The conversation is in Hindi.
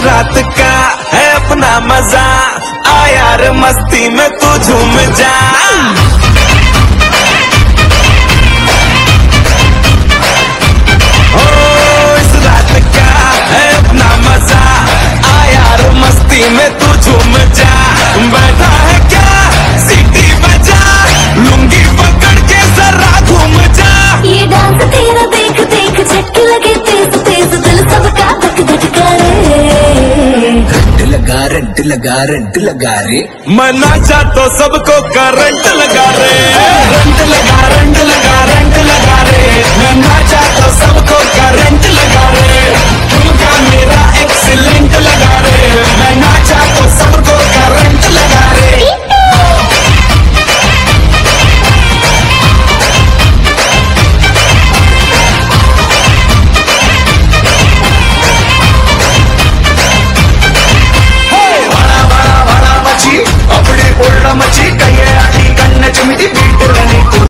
रात का है अपना मज़ा। आ यार, मस्ती में तू झूम जा। रात का है अपना मज़ा। मस्ती में तू झूम जा। बैठा रंट लगा रेड लगा रे मैं नाचा तो सबको करंट